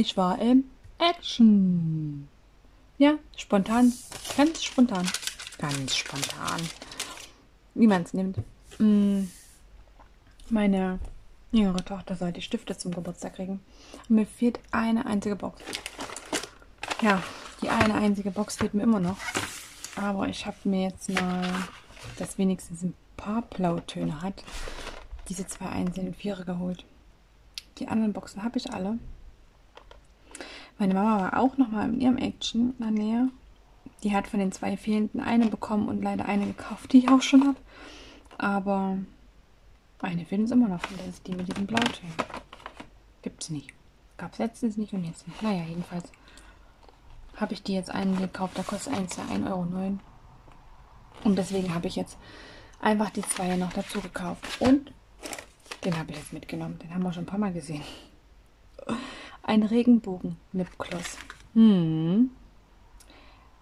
Ich war im Action. Ja, spontan. Ganz spontan. Ganz spontan. Wie man es nimmt. Mm. Meine jüngere Tochter soll die Stifte zum Geburtstag kriegen. Und mir fehlt eine einzige Box. Ja, die eine einzige Box fehlt mir immer noch. Aber ich habe mir jetzt mal, das wenigstens ein paar Blautöne hat, diese zwei einzelnen Viere geholt. Die anderen Boxen habe ich alle. Meine Mama war auch noch mal in ihrem Action in der Nähe. Die hat von den zwei fehlenden eine bekommen und leider eine gekauft, die ich auch schon habe. Aber eine fehlt uns immer noch. Das ist die mit diesem Blautönen. Gibt es nicht. Gab es letztens nicht und jetzt nicht. Naja, jedenfalls habe ich die jetzt einen gekauft. Da kostet eins ja 1,09 Euro. Und deswegen habe ich jetzt einfach die zwei noch dazu gekauft. Und den habe ich jetzt mitgenommen. Den haben wir schon ein paar Mal gesehen. Ein Regenbogen-Lipgloss. Hm.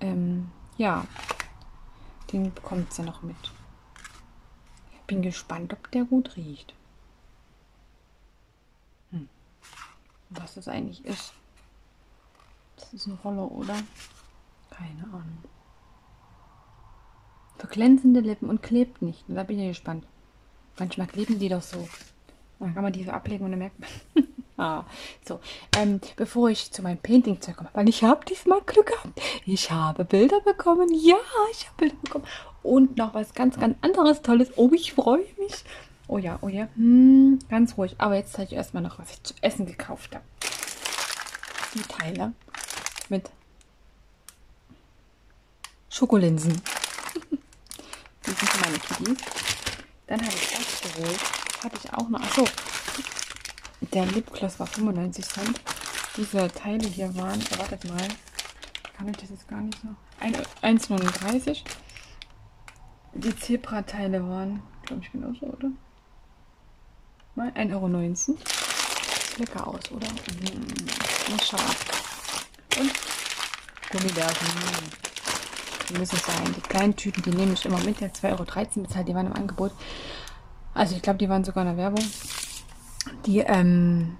Ähm, ja. Den bekommt sie noch mit. Bin gespannt, ob der gut riecht. Hm. Was das eigentlich ist. Das ist ein Roller, oder? Keine Ahnung. Für glänzende Lippen und klebt nicht. Da bin ich gespannt. Manchmal kleben die doch so. Dann kann man die so ablegen und dann merkt man. ah, so. Ähm, bevor ich zu meinem Painting-Zeug komme, weil ich habe diesmal Glück gehabt. Ich habe Bilder bekommen. Ja, ich habe Bilder bekommen. Und noch was ganz, ganz anderes Tolles. Oh, ich freue mich. Oh ja, oh ja. Hm, ganz ruhig. Aber jetzt zeige ich erstmal noch, was ich zu essen gekauft habe. Die Teile mit Schokolinsen. Die sind meine Kitties. Dann habe ich das geholt. Hatte ich auch noch. Achso, der Lipgloss war 95 Cent. Diese Teile hier waren, wartet mal, kann ich das jetzt gar nicht so. 1,39. Die Zebra-Teile waren, glaube ich, genauso, oder? Mal 1,19 Euro. Sieht lecker aus, oder? Mmh. Schauen. Und Gummibärchen. Die müssen sein. Die kleinen Tüten, die nehme ich immer mit. Der 2,13 Euro bezahlt, die waren im Angebot. Also ich glaube, die waren sogar in der Werbung. Die ähm,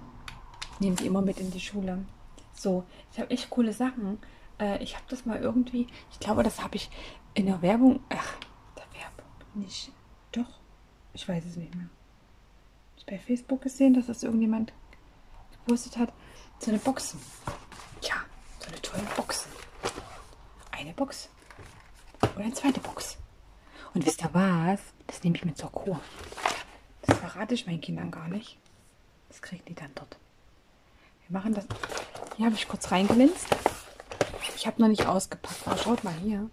nehmen sie immer mit in die Schule. So, ich habe echt coole Sachen. Äh, ich habe das mal irgendwie, ich glaube, das habe ich in der Werbung, ach, der Werbung nicht, doch, ich weiß es nicht mehr. Ich bei Facebook gesehen, dass das irgendjemand gepostet hat. So eine Boxen. Ja, so eine tolle Boxen. Eine Box oder eine zweite Box. Und wisst ihr was? Das nehme ich mit zur Kur. Das verrate ich meinen Kindern gar nicht. Das kriegen die dann dort. Wir machen das. Hier habe ich kurz reingelinst. Ich habe noch nicht ausgepackt. Aber schaut mal hier.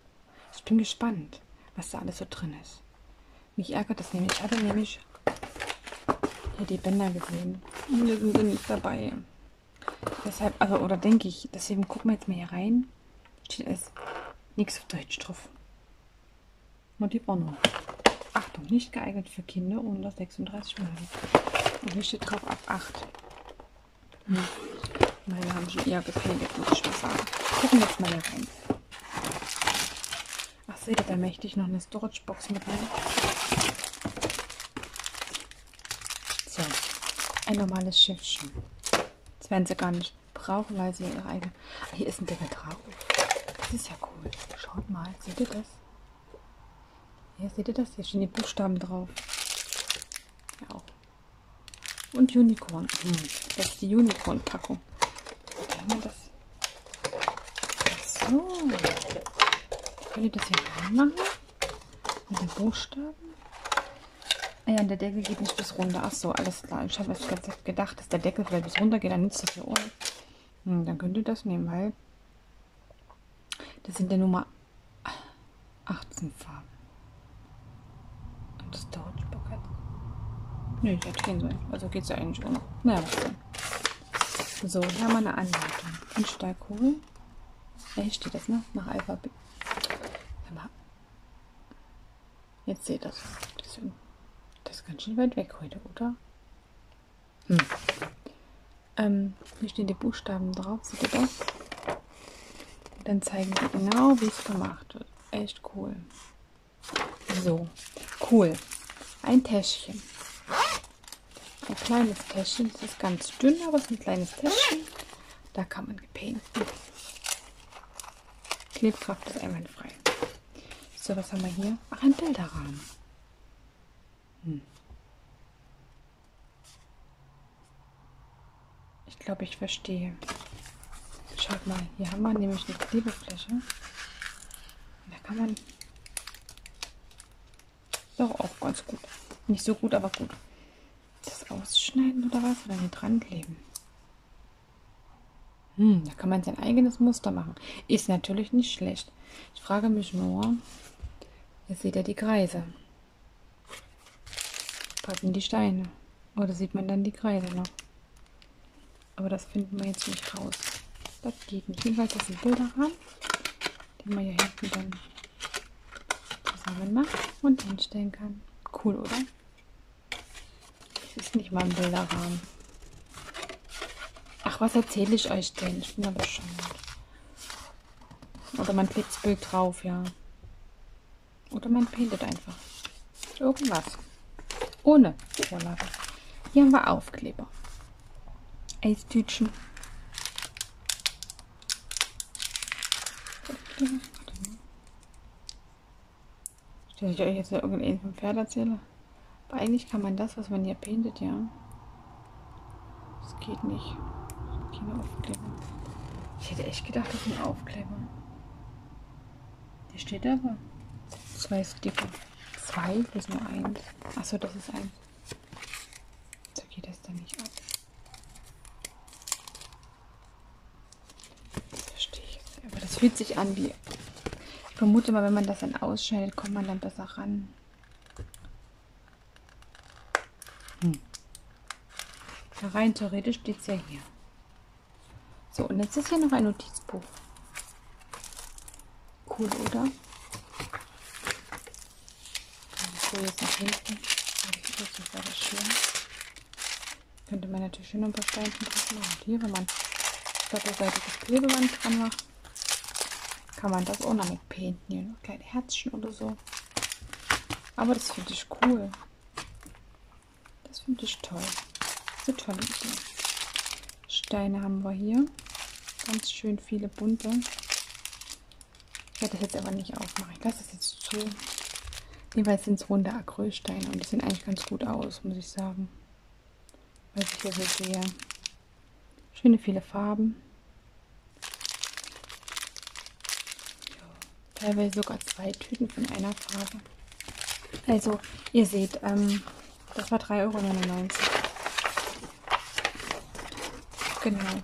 Ich bin gespannt, was da alles so drin ist. Mich ärgert das nämlich. Ich hatte nämlich hier die Bänder gesehen. Und da sind sie nicht dabei. Deshalb, also, oder denke ich, deswegen gucken wir jetzt mal hier rein. Steht alles nichts auf Deutsch drauf. Nur die Warnung. Achtung, nicht geeignet für Kinder unter 36 Monate. Und hier steht drauf ab 8. Hm. Meine haben schon eher gefehlt, muss ich mal sagen. Gucken wir jetzt mal hier rein. Ach, seht ihr, da möchte ich noch eine Storage-Box mit rein. So, ein normales Schiffchen. Das werden sie gar nicht brauchen, weil sie ihre eigene... Ah, hier ist ein Deckel drauf. Das ist ja cool. Schaut mal, seht ihr das? Hier seht ihr das? Hier stehen die Buchstaben drauf. Und Unicorn. Das ist die Unicorn-Packung. Das. So. Könnt ihr das hier reinmachen? Mit den Buchstaben? Ah ja, der Deckel geht nicht bis runter. Ach so, alles klar. Ich habe jetzt gedacht, dass der Deckel vielleicht bis runter geht. Dann nützt das für Ohren. Hm, dann könnt ihr das nehmen, weil das sind der Nummer 18 Farben. Und das Touchbook Nö, die hat stehen sollen. Also geht es ja eigentlich ohne. Naja, was denn. So, hier haben wir eine Anleitung. Ein Stahlkugel. Ja, hier steht das, ne? Nach Alphabet. Jetzt seht ihr das. Das, ist ganz schön weit weg heute, oder? Hm. Ähm, hier stehen die Buchstaben drauf. Seht ihr das? Dann zeigen sie genau, wie es gemacht wird. Echt cool. So, cool. Ein Täschchen. Ein kleines Täschchen. Das ist ganz dünn, aber es ist ein kleines Täschchen. Da kann man painten. Klebkraft ist einwandfrei. So, was haben wir hier? Ach, ein Bilderrahmen. Hm. Ich glaube, ich verstehe. Schaut mal, hier haben wir nämlich eine Klebefläche. Da kann man doch auch ganz gut. Nicht so gut, aber gut. Das ausschneiden oder was? Oder hier dran kleben. Hm, da kann man sein eigenes Muster machen. Ist natürlich nicht schlecht. Ich frage mich nur, ihr seht ja die Kreise. Passen die Steine. Oder sieht man dann die Kreise noch? Aber das finden wir jetzt nicht raus. Das geht nicht. Jedenfalls das ein Bilderrahmen, den man hier hinten dann zusammen macht und hinstellen kann. Cool, oder? Das ist nicht mal ein Bilderrahmen. Ach, was erzähle ich euch denn? Ich bin ja bescheuert. Oder man klebt das Bild drauf, ja. Oder man paintet einfach. Irgendwas. Ohne Vorlage. Hier haben wir Aufkleber. Eistütchen. Stell ich euch jetzt irgendeinen vom Pferd erzähle? Aber eigentlich kann man das, was man hier paintet, ja. Das geht nicht. Keine Aufkleber. Ich hätte echt gedacht, das sind Aufkleber. Hier steht aber zwei Sticker. Zwei? Das ist nur eins. Achso, das ist eins. So geht das dann nicht ab. Verstehe ich. Aber das fühlt sich an wie. Vermute mal, wenn man das dann ausschneidet, kommt man dann besser ran. Hm. Ja, rein theoretisch steht es ja hier. So, und jetzt ist hier noch ein Notizbuch. Cool, oder? So, jetzt nach hinten. Das war das schön. Könnte man natürlich schön ein paar Steinchen drauf machen. Und hier, wenn man doppelseitiges Klebeband dran macht, kann man das auch noch mit painten. Hier noch kleine Herzchen oder so. Aber das finde ich cool. Das finde ich toll. Eine tolle Idee. Steine haben wir hier. Ganz schön viele bunte. Ich werde das jetzt aber nicht aufmachen. Ich lasse das jetzt zu. Jedenfalls sind es runde Acrylsteine und die sehen eigentlich ganz gut aus, muss ich sagen. Was ich hier so sehe. Schöne viele Farben. Teilweise sogar zwei Tüten von einer Farbe. Also, ihr seht, ähm, das war 3,99 Euro. Genau.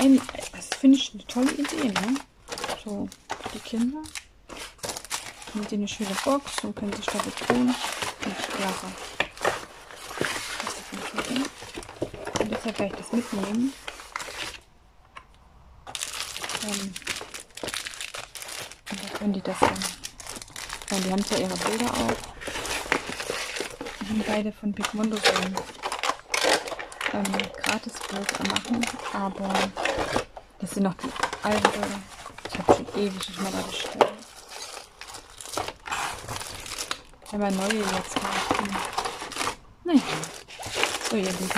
Ein, das finde ich eine tolle Idee, ne? So, für die Kinder. Haben sie eine schöne Box und können sich damit tun. Und klasse. Und deshalb werde ich das mitnehmen. Ähm, da können die das dann. Weil die haben zwar ihre Bilder auch. Die haben beide von Pigmondo so ein ähm, Gratis-Bild machen, aber das sind noch die alte. Ich habe schon ewig nicht mehr da bestellt. Aber neue jetzt warten. Naja. So, ihr Lieben.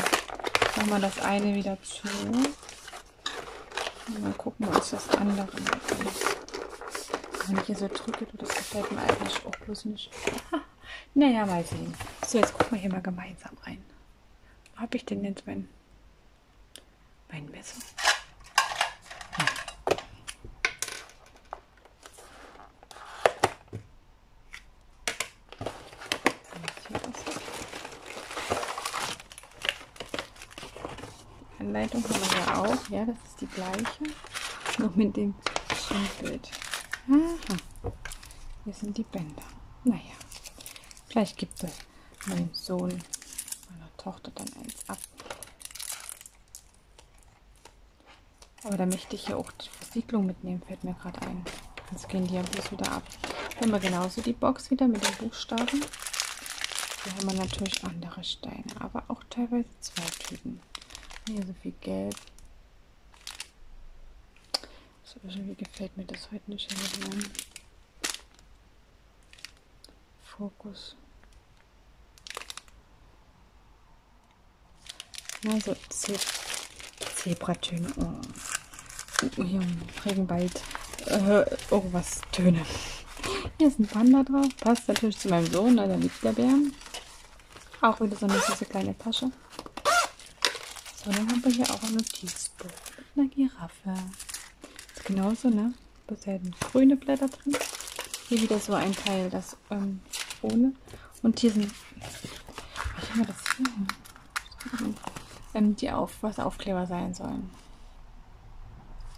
Machen wir das eine wieder zu. Und mal gucken, was das andere ist. Wenn ich hier so drücke, das gefällt mir eigentlich auch bloß nicht. naja, mal sehen. So, jetzt gucken wir hier mal gemeinsam rein. Wo habe ich denn jetzt mein, mein Messer? Anleitung haben wir ja auch. Ja, das ist die gleiche. Nur mit dem Bild. Aha. Hier sind die Bänder. Naja, vielleicht gibt es mein Sohn meiner Tochter dann eins ab. Aber da möchte ich ja auch die Versiegelung mitnehmen, fällt mir gerade ein. Jetzt gehen die ja bloß wieder ab. Haben wir genauso die Box wieder mit den Buchstaben. Hier haben wir natürlich andere Steine, aber auch teilweise zwei Typen. Hier so viel Gelb. So, irgendwie gefällt mir das heute nicht. Fokus. Also Zebratöne. Oh. Hier Regenwald. Äh, irgendwas Töne. Hier ist ein Panda drauf. Passt natürlich zu meinem Sohn, ne? der liebt der Bären. Auch wieder so eine süße kleine Tasche. So, dann haben wir hier auch ein Notizbuch mit einer Giraffe. Genauso, ne? Bisher grüne Blätter drin. Hier wieder so ein Teil, das ähm, ohne. Und hier sind. Was haben wir das hier? Ähm, die auf, was Aufkleber sein sollen.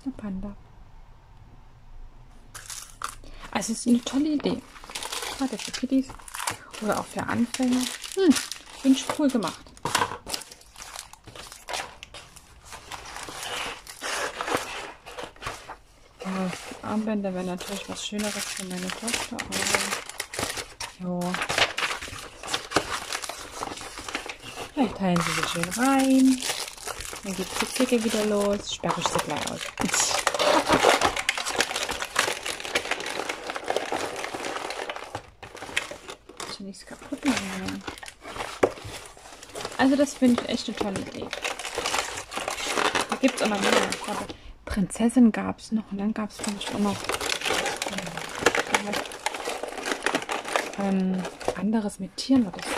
Der Panda. Also es ist eine tolle Idee. Gerade für Kiddies oder auch für Anfänger. Hm, ich cool gemacht. Ja, Armbänder wäre natürlich was Schöneres für meine Tochter, aber jo. Vielleicht teilen sie sich schön rein. Dann geht die Zicke wieder los. Sperre ich sie gleich aus. ich nichts kaputt machen. Also das finde ich echt eine tolle Idee. Da gibt es auch noch mehr. Prinzessin gab es noch. Und dann gab es vielleicht auch noch ähm, anderes mit Tieren oder so.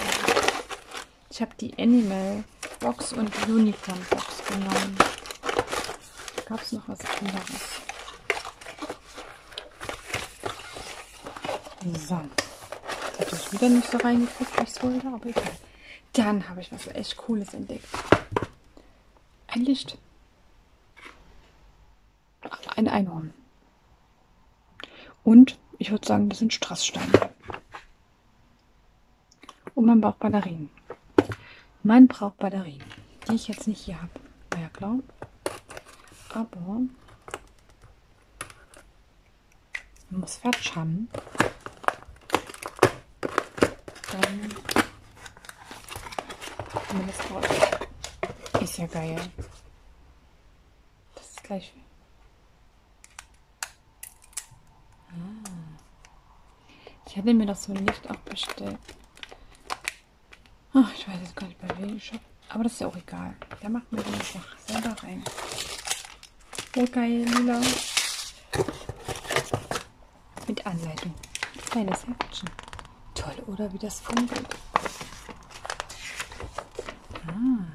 Ich habe die Animal Box und Unicorn Box genommen. Gab es noch was anderes? So. Habe ich wieder nicht so reingeguckt, wie ich es wollte, aber egal. Dann habe ich was echt Cooles entdeckt. Ein Licht. Ein Einhorn. Und ich würde sagen, das sind Strasssteine. Und man braucht Batterien. Man braucht Batterien, die ich jetzt nicht hier habe. Ja klar. Aber man muss fertig haben. Dann. Ist ja geil. Das ist gleich. Ich hatte mir das so ein Licht auch bestellt. Ach, ich weiß jetzt gar nicht bei wem Shop. Aber das ist ja auch egal. Da macht man den einfach selber rein. Oh geil, lila. Mit Anleitung. Kleines Heftchen. Toll, oder wie das funkelt. Ah,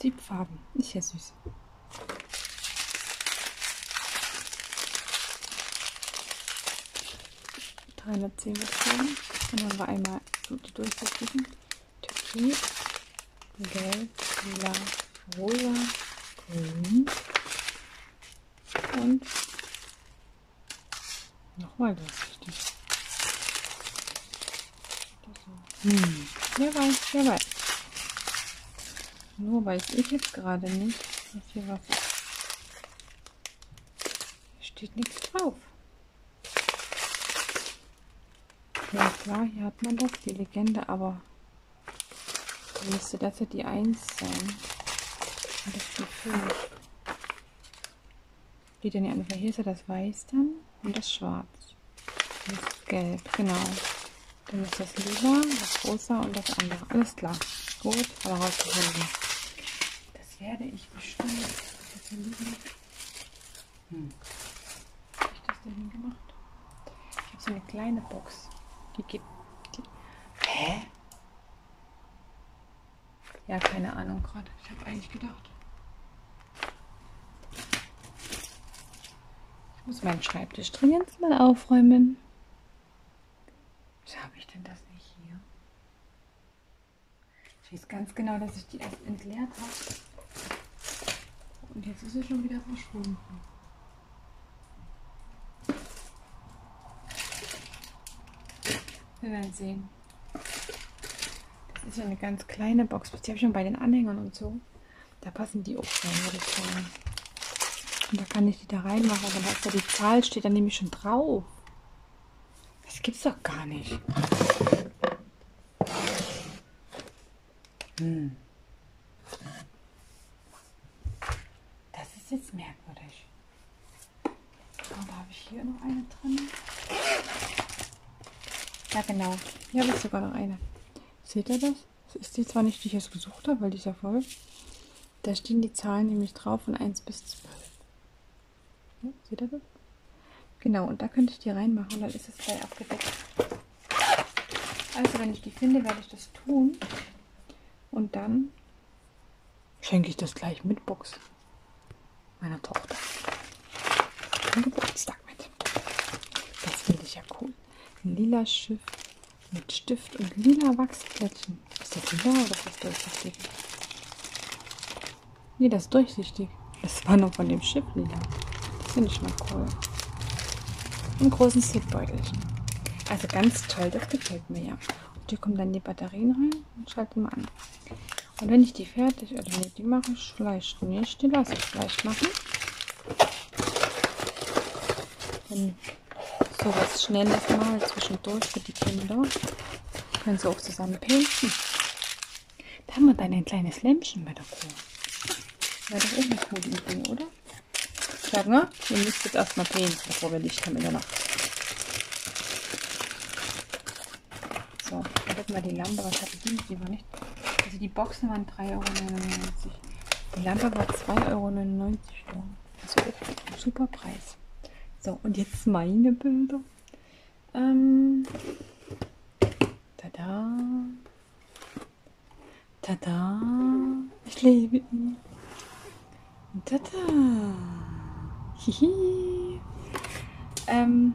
Siebfarben. Ist ja süß. Dreihundertzehn Farben. Dann haben wir einmal so die durchsichtigen. Türkis, Gelb, Lila, Rosa, Grün und nochmal durchsichtig. Hm, wer weiß, wer weiß. Nur weiß ich jetzt gerade nicht, was hier was ist. Hier steht nichts drauf. Ja klar, hier hat man das, die Legende, aber müsste das ja die 1 sein. Und das ist die 5. Steht denn hier einfach, hier ist ja das Weiß dann und das Schwarz. Und das Gelb, genau. Dann ist das Lila, das Rosa und das andere. Alles klar. Gut, aber rausgefunden werde ich bestimmt. Das. Hm. Habe ich das denn hingemacht? Ich habe so eine kleine Box. Die gibt. Die, hä? Ja, keine Ahnung gerade. Ich habe eigentlich gedacht. Ich muss meinen Schreibtisch dringend mal aufräumen. Wieso habe ich denn das nicht hier? Ich weiß ganz genau, dass ich die erst entleert habe. Und jetzt ist er schon wieder verschwunden. Wir werden sehen. Das ist ja eine ganz kleine Box. Die habe ich schon bei den Anhängern und so. Da passen die auch rein, würde ich sagen. Und da kann ich die da reinmachen. Dann heißt da die Zahl, steht da nämlich schon drauf. Das gibt's doch gar nicht. Hm. ist jetzt merkwürdig. Und da habe ich hier noch eine drin. Ja, genau. Hier habe ich sogar noch eine. Seht ihr das? Das ist die zwar nicht, die ich jetzt gesucht habe, weil die ist ja voll. Da stehen die Zahlen nämlich drauf von 1 bis 12. Ja, seht ihr das? Genau, und da könnte ich die reinmachen dann ist es gleich abgedeckt. Also wenn ich die finde, werde ich das tun. Und dann schenke ich das gleich mit Box meiner Tochter. Zum Geburtstag mit. Das finde ich ja cool. Ein lila Schiff mit Stift und lila Wachsplättchen. Ist das lila oder ist das durchsichtig? Nee, das ist durchsichtig. Das war noch von dem Schiff lila. Das finde ich mal cool. Ein großen Zipbeutelchen. Also ganz toll, das gefällt mir ja. Und hier kommen dann die Batterien rein und schalte mal an. Und wenn ich die fertig, oder nee, die mache ich vielleicht nicht, die lasse ich vielleicht machen. Wenn sowas Schnelles mal zwischendurch für die Kinder, können sie auch zusammen pinken. Da haben wir dann ein kleines Lämpchen bei der Kuh. Wäre doch auch eine coole Idee, oder? Sag mal, ihr müsst jetzt erstmal pinken, bevor wir Licht haben in der Nacht. So, jetzt mal die Lampe, was hatte die? Die war nicht. Also die Boxen waren 3,99 Euro. Die Lampe war 2,99 Euro. Also super Preis. So, und jetzt meine Bilder. Ähm, tada. Tada. Ich liebe ihn. Tada. Hihi. Ähm,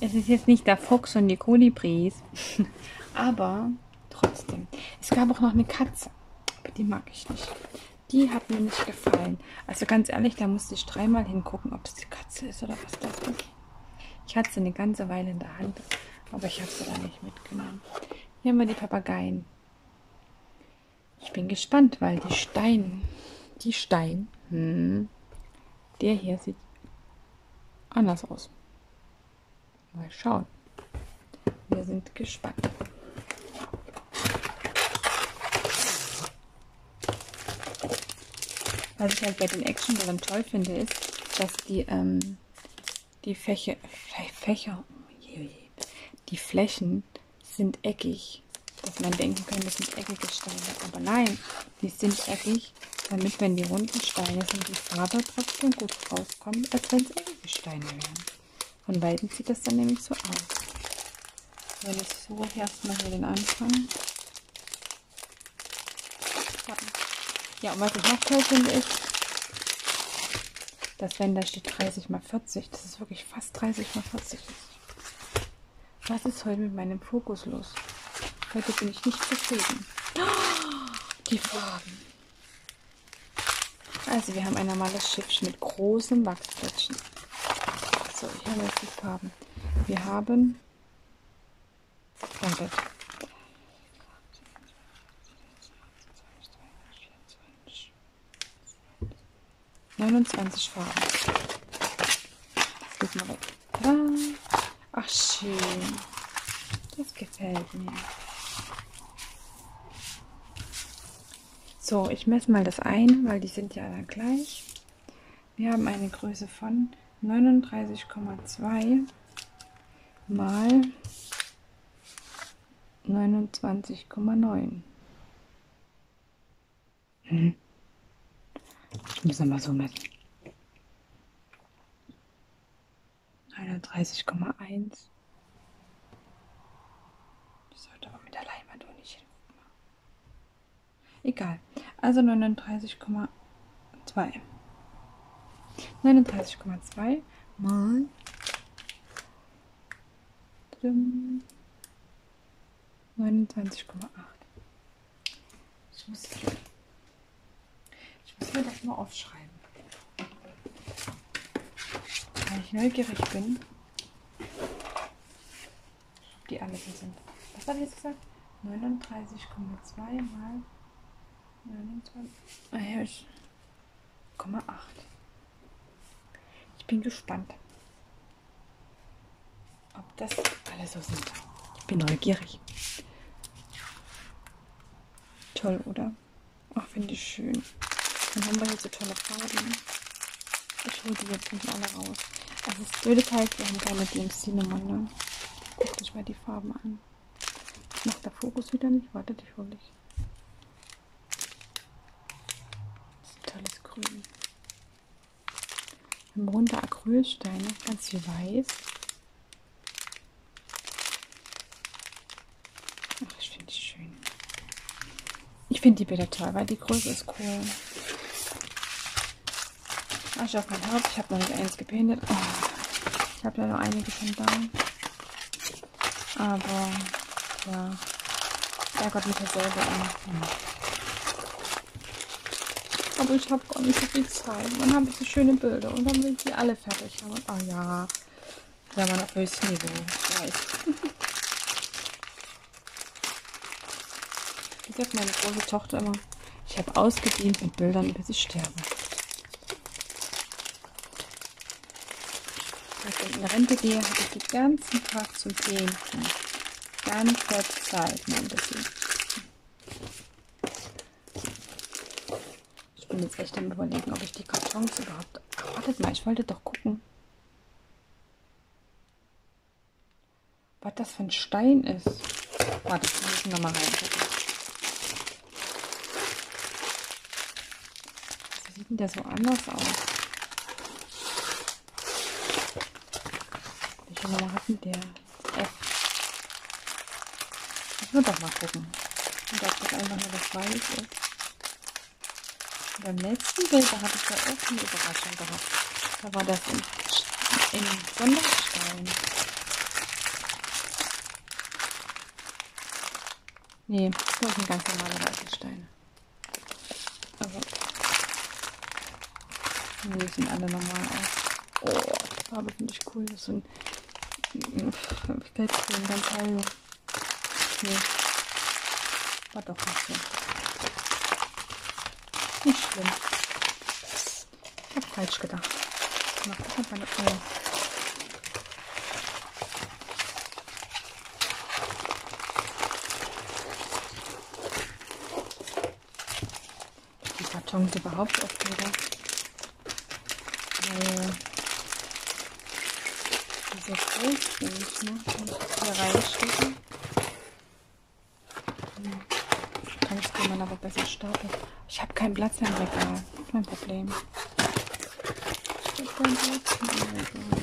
es ist jetzt nicht der Fuchs und die Kolibris, aber trotzdem. Es gab auch noch eine Katze, aber die mag ich nicht. Die hat mir nicht gefallen. Also ganz ehrlich, da musste ich dreimal hingucken, ob es die Katze ist oder was das ist. Ich hatte sie eine ganze Weile in der Hand, aber ich habe sie da nicht mitgenommen. Hier haben wir die Papageien. Ich bin gespannt, weil die Stein, die Stein, hm, der hier sieht anders aus. Mal schauen. Wir sind gespannt. Was ich halt bei den Actionbällen toll finde, ist, dass die, ähm, die Fächer, Fächer, die Flächen sind eckig. Dass man denken könnte, das sind eckige Steine. Aber nein, die sind eckig, damit, wenn die runden Steine sind, die Farbe trotzdem gut rauskommt, als wenn es eckige Steine wären. Von Weitem sieht das dann nämlich so aus. Wenn ich so erstmal hier den Anfang. Ja, und was ich noch toll finde, ist, dass wenn da steht 30 mal 40, das ist wirklich fast 30 mal 40 ist. Was ist heute mit meinem Fokus los? Heute bin ich nicht zufrieden. Die Farben. Also wir haben ein normales Schiffchen mit großem Wachsplättchen. So, hier haben wir die Farben. Wir haben Danke. 29 Farben. Das geht mal weg. Tada. Ach, schön. Das gefällt mir. So, ich messe mal das ein, weil die sind ja alle gleich. Wir haben eine Größe von 39,2 mal 29,9. Hm. Ich muss nochmal so messen. 31,1. Das sollte aber mit der Leinwand auch nicht hin. Egal. Also 39,2. 39,2 mal 29,8. Ich muss, mir das mal aufschreiben. Weil ich neugierig bin, ob die alle so sind. Was habe ich jetzt gesagt? 39,2 mal 29,8. Ich bin gespannt, ob das alle so sind. Ich bin neugierig. Toll, oder? Ach, finde ich schön. Dann haben wir hier so tolle Farben. Ich hole die jetzt nicht alle raus. Also das Blöde ist halt, wir haben keine DMC-Nummern, ne? Guckt euch mal die Farben an. Macht der Fokus wieder nicht? Wartet, ich hole dich. grün. Wir haben runde Acrylsteine, ganz viel weiß. Ach, ich finde die schön. Ich finde die Bilder toll, weil die Größe ist cool. Asche auf mein Haupt. Ich habe noch nicht eins gepinnt. Oh, ich habe ja noch einige schon da. Aber ja, ärgert mich ja selber. Hm. Aber ich habe gar nicht so viel Zeit. Dann habe ich so schöne Bilder und dann will ich die alle fertig haben. Oh ja, da war noch höchstes Niveau. Ich. Wie sagt meine große Tochter immer, ich habe ausgedient mit Bildern, bis ich sterbe. Als in Rente gehe, habe ich den ganzen Tag zum Painten. Ganze Zeit, mein bisschen. Ich bin jetzt echt am überlegen, ob ich die Kartons überhaupt... Wartet mal, ich wollte doch gucken. Was das für ein Stein ist. Warte, ich muss nochmal reingucken. Wie sieht denn der so anders aus? Der? F. Ich will doch mal gucken. Ob das einfach nur das Weiß ist. Beim letzten Bild, da hatte ich da auch eine Überraschung gehabt. Da war das in, in Sonderstein. Nee, das sind ganz normale weiße Steine. Aber. Nee, die sehen alle normal aus. Oh, die Farbe finde ich cool. Das ist ein. Gelbgrün, ganz hell. Nee. War doch nicht so. Nicht schlimm. Ich hab falsch gedacht. Mal gucken, ob meine. Oh. Die Kartons überhaupt aufhebe. Weil so groß sind, ne? Ich hier reinstecke. Kann ich die man aber besser stapeln. Ich habe keinen Platz im Regal. Das ist mein Problem. Ich habe keinen Platz im Regal.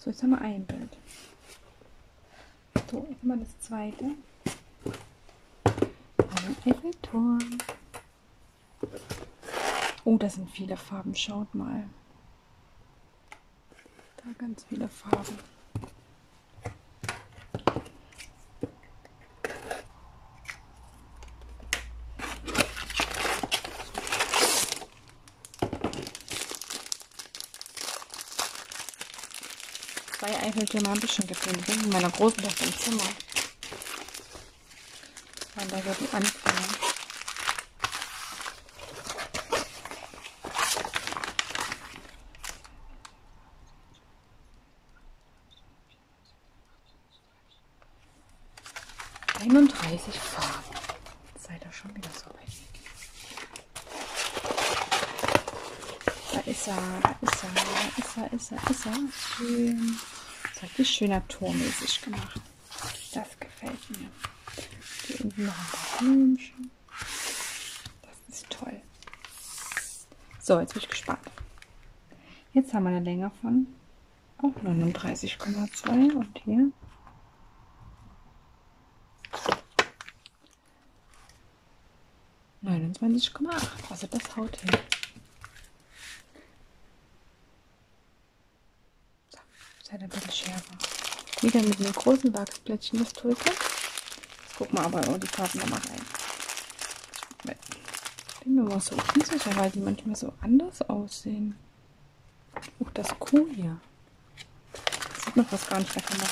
So, jetzt haben wir ein Bild. So, jetzt mal das zweite. Eiffelturm. Oh, da sind viele Farben. Schaut mal. Da ganz viele Farben. Zwei ich schon gefunden. In meiner großen Tochter im Zimmer. Und da wird anfangen. Einunddreißig Farben. Seid ihr schon wieder so weit. Da ist er, da ist er, da ist er, ist er, ist er. Schön. Schöner tormäßig gemacht. Das gefällt mir. Hier unten noch ein paar Blümchen. Das ist toll. So, jetzt bin ich gespannt. Jetzt haben wir eine Länge von auch 39,2 und hier neunundzwanzig Komma acht. Also das haut hin. So, seid ein bisschen schärfer. Wieder mit einem großen Wachsplättchen das Tulpe. Jetzt gucken wir aber auch die Farben nochmal rein. Ich bin mir mal so unsicher, weil die manchmal so anders aussehen. Oh, das Kuh hier. Das sieht man fast gar nicht der Kamera.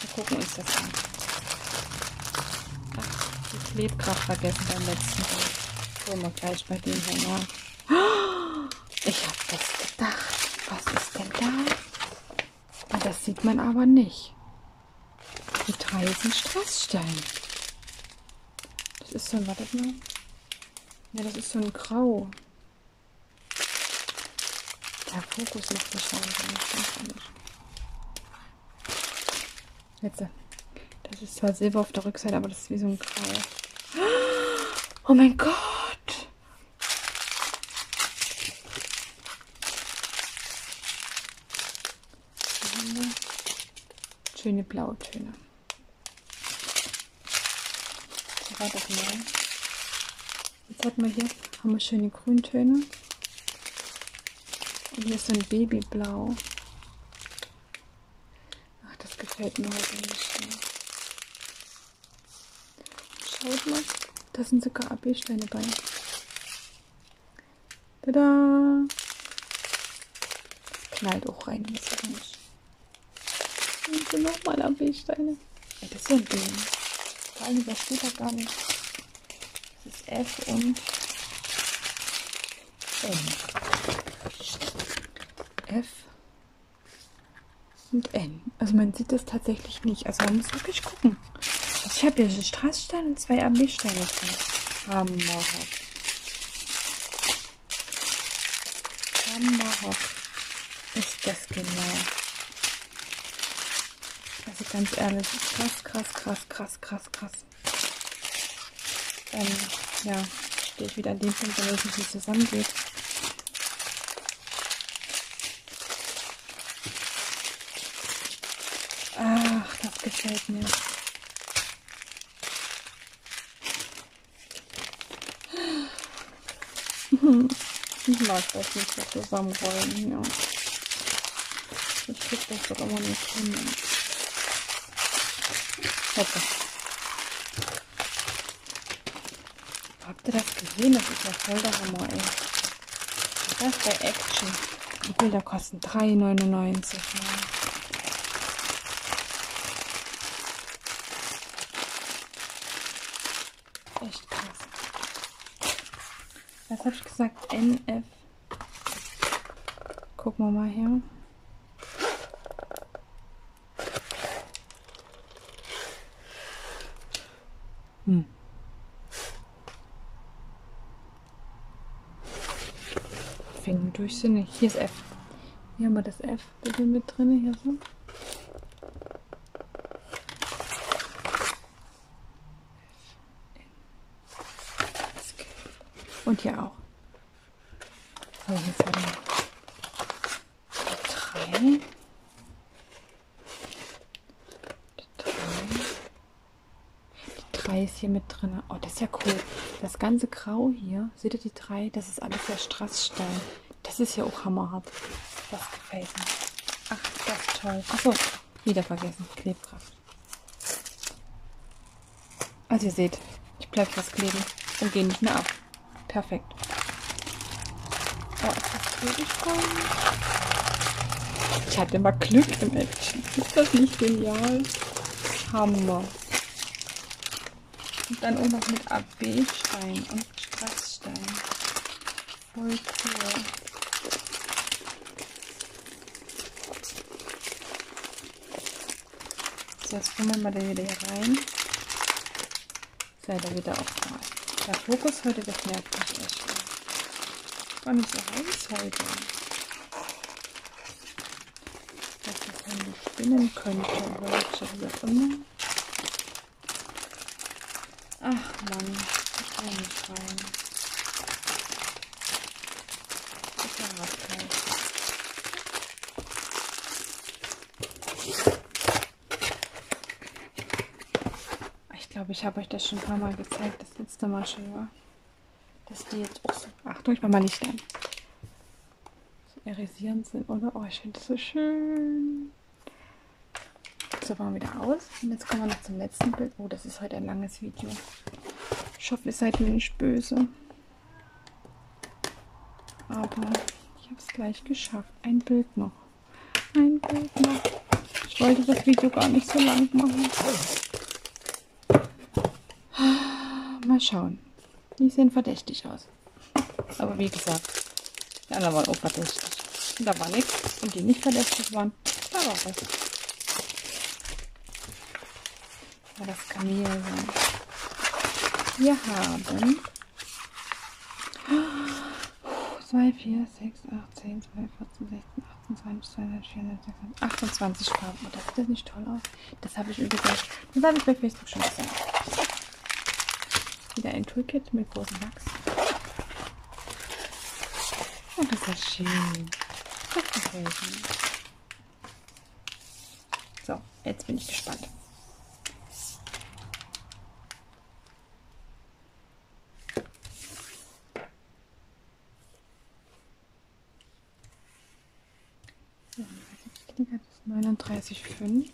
Wir gucken uns das an. Ach, die Klebkraft vergessen beim letzten Bild. Gucken wir gleich bei dem hier nach. Ich habe das gedacht. Was ist denn da? Das sieht man aber nicht. Die drei sind Strassstein. Das ist so ein, wartet mal. Ja, das ist so ein Grau. Der Fokus macht wahrscheinlich nicht. Jetzt. Das ist zwar Silber auf der Rückseite, aber das ist wie so ein Grau. Oh mein Gott! Schöne blaue Töne. So war das mal. Jetzt hat man hier, haben wir schöne Grüntöne. Und hier ist so ein Babyblau. Ach, das gefällt mir heute nicht. Schaut mal, da sind sogar AB-Steine bei. Tada! Knallt auch rein, das ist nicht. Und sind nochmal AB-Steine. Ja, das ja ein Ding. Vor allem, das steht da gar nicht. Das ist F und N. F und N. Also man sieht das tatsächlich nicht. Also man muss wirklich gucken. Also ich habe hier einen Straßstein und zwei AB-Steine drin. Hammerhock. Hammerhock ist das genau. Also ganz ehrlich, krass, krass, krass, krass, krass, krass. Ähm, ja, stehe ich wieder an dem Punkt, wo es nicht zusammengeht. Ach, das gefällt mir. Ich mag das nicht so zusammenrollen, ja. Ich krieg das doch immer nicht hin. Hoppe. Habt ihr das gesehen? Das ist ja voll der Hammer, ey. Das bei Action. Die Bilder kosten 3,99. Echt krass. Was habe ich gesagt? NF. Gucken wir mal her. Hm. Finden durchsinnig. Hier ist F. Hier haben wir das F bitte mit drin. Hier so. Und hier auch. So, jetzt haben wir drei. Die drei ist hier mit drin. Oh, das ist ja cool. Das ganze Grau hier, seht ihr die drei? Das ist alles der Strassstein. Das ist ja auch hammerhart. Das gefällt mir. Ach, das ist toll. Achso, wieder vergessen. Klebkraft. Also ihr seht, ich bleibe fast kleben und gehe nicht mehr ab. Perfekt. Oh, ist das durchgekommen? Ich hatte mal Glück im Action. Ist das nicht genial? Hammer. Und dann auch noch mit AB-Stein und Strassstein. Voll cool. So, jetzt fummeln wir da wieder hier rein. Sei da wieder auf da. Der Fokus heute, das merkt mich echt. War nicht so heiß heute. Dass das Handy spinnen könnte, welche wie auch immer. Ach Mann, ich kann nicht rein. Ist ja kalt. Ich glaube, ich habe euch das schon ein paar Mal gezeigt, das letzte Mal schon war. Dass die jetzt auch so. Achtung, ich mach mal Licht an. So irisierend sind, oder? Oh, ich finde das so schön. So, machen wir wieder aus. Und jetzt kommen wir noch zum letzten Bild. Oh, das ist heute ein langes Video. Ich hoffe, ihr seid mir nicht böse. Aber ich habe es gleich geschafft. Ein Bild noch. Ein Bild noch. Ich wollte das Video gar nicht so lang machen. Mal schauen. Die sehen verdächtig aus. Aber wie gesagt, die anderen waren auch verdächtig. Und da war nichts. Und die nicht verdächtig waren, da war was. War das Kamel sein. Wir haben 2, 4, 6, 8, 10, 12, 14, 16, 18, 20, 22, 24, 28 Farben. Oh, das sieht nicht toll aus. Das habe ich übrigens, das habe ich bei Facebook schon gesagt. Wieder ein Toolkit mit großem Wachs. Und das ist schön. Das gefällt mir. So, jetzt bin ich gespannt. So, das ist 39,5.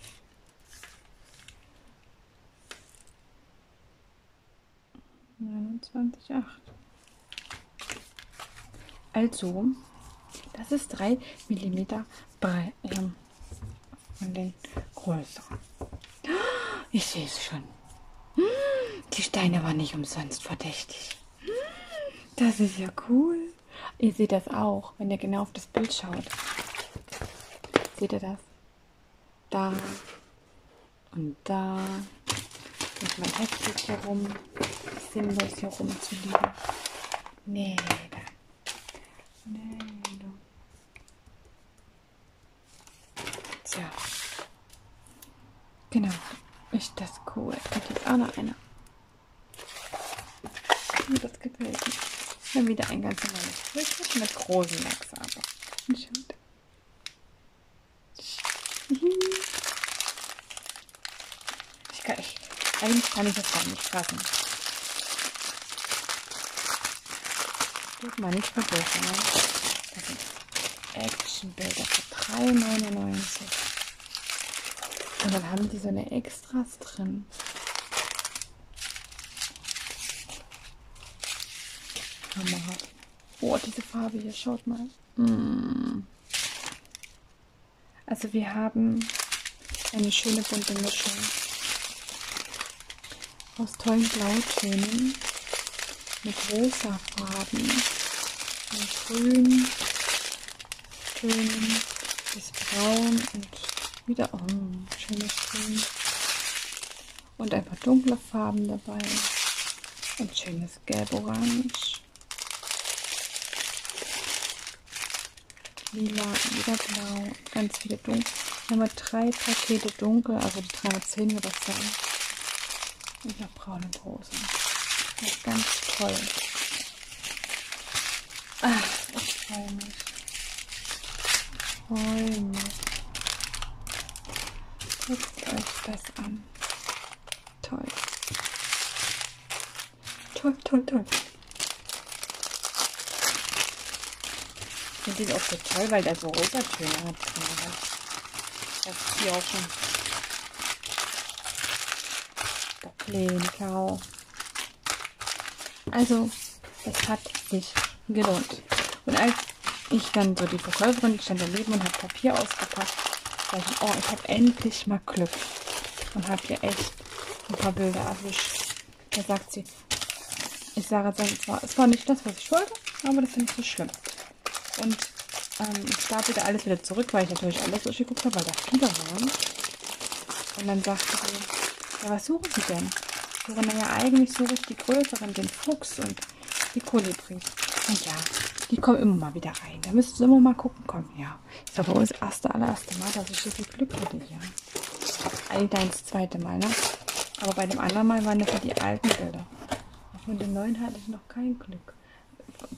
Neunundzwanzig, acht. Also, das ist 3 mm von den größeren. Ich sehe es schon. Die Steine waren nicht umsonst verdächtig. Das ist ja cool. Ihr seht das auch, wenn ihr genau auf das Bild schaut. Seht ihr das? Da und da. Und mein Heftchen hier rum. Sinnlos hier rumzuliegen. Nee, da. Nee, da. Tja. Genau. Ist das cool. Kommt jetzt auch noch einer. Das gefällt mir. Dann wieder ein ganz normales Frühstück mit großen Lachs aber. Schaut. Ich kann, ich, eigentlich kann ich das gar nicht fassen. Tut mal nicht vergessen, ne? Das sind Actionbilder für 3,99. Und dann haben die so eine Extras drin. Hammerhaft. Oh, diese Farbe hier, schaut mal. Mm. Also wir haben eine schöne bunte Mischung aus tollen Blautönen mit rosa Farben und grün Tönen bis braun und wieder oh, schönes Grün und ein paar dunkle Farben dabei und schönes Gelb-Orange lila, wieder blau, ganz viele dunkel. Hier haben wir drei Pakete dunkel, also die 310 wird das sein. Und noch braun und rosa. Das ist ganz toll. Ach, ich freue mich. Freue mich. Guckt euch das an. Toll. Toll, toll, toll. Finde den auch so toll, weil der so rosa Töne hat. Das ist hier auch schon. Der kleine Kau. Also, es hat sich gelohnt. Und als ich dann so die Verkäuferin, ich stand daneben und habe Papier ausgepackt, dachte ich, oh, ich habe endlich mal Glück. Und habe hier echt ein paar Bilder erwischt. Da sagt sie, ich sage jetzt, es war, es war nicht das, was ich wollte, aber das ist nicht so schlimm. Und ähm, ich stapelte alles wieder zurück, weil ich natürlich alles durchgeguckt habe, weil da viele waren. Und dann sagte sie, ja, was suchen Sie denn? Ich suche, naja, eigentlich suche ich die größeren, den Fuchs und die Kolibris. Und ja, die kommen immer mal wieder rein. Da müssten Sie immer mal gucken kommen. Ja, ist aber das erste, allererste Mal, dass ich so viel Glück hatte hier. Eigentlich das zweite Mal, ne? Aber bei dem anderen Mal waren das ja die alten Bilder. Von den neuen hatte ich noch kein Glück.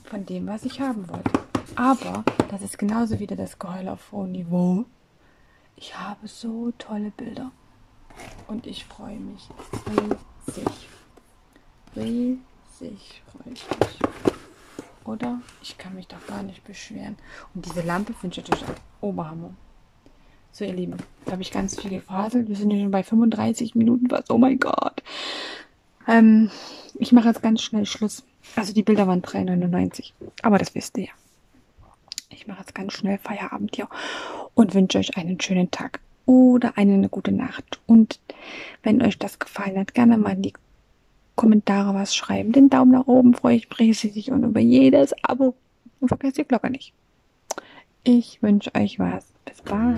Von dem, was ich haben wollte. Aber das ist genauso wieder das Geheul auf hohem Niveau. Ich habe so tolle Bilder. Und ich freue mich riesig. Riesig freue ich mich. Oder? Ich kann mich doch gar nicht beschweren. Und diese Lampe finde ich natürlich Oberhammer. So, ihr Lieben, da habe ich ganz viel gefaselt. Wir sind schon bei 35 Minuten fast. Oh mein Gott. Ähm, ich mache jetzt ganz schnell Schluss. Also die Bilder waren 3,99. Aber das wisst ihr ja. Ich mache jetzt ganz schnell Feierabend hier und wünsche euch einen schönen Tag oder eine gute Nacht. Und wenn euch das gefallen hat, gerne mal in die Kommentare was schreiben. Den Daumen nach oben freue ich mich riesig und über jedes Abo. Und vergesst die Glocke nicht. Ich wünsche euch was. Bis bald.